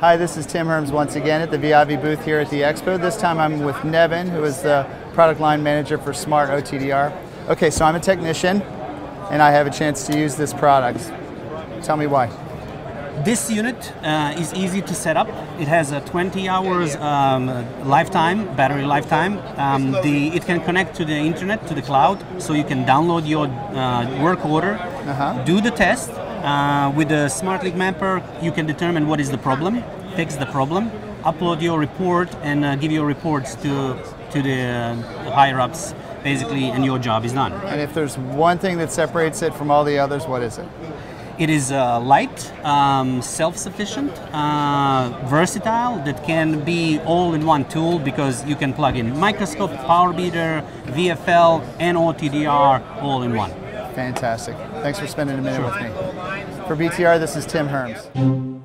Hi, this is Tim Herms once again at the VIAVI booth here at the expo. This time I'm with Nevin, who is the product line manager for Smart OTDR. Okay, so I'm a technician and I have a chance to use this product. Tell me why. This unit uh, is easy to set up. It has a 20 hours um, lifetime, battery lifetime. Um, the, it can connect to the internet, to the cloud, so you can download your uh, work order, Uh-huh. do the test. Uh, with the SmartLink Mapper, you can determine what is the problem, fix the problem, upload your report, and uh, give your reports to, to the uh, higher ups, basically, and your job is done. And if there's one thing that separates it from all the others, what is it? It is uh, light, um, self-sufficient, uh, versatile. That can be all-in-one tool because you can plug in microscope, power meter, VFL, and OTDR all in one. Fantastic. Thanks for spending a minute with me. For BTR, this is Tim Herms.